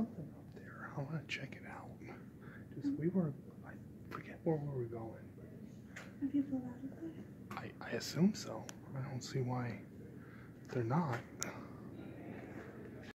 something up there. I want to check it out. Just we were, I forget where were we going. going. Are people allowed to play? I, I assume so. I don't see why they're not.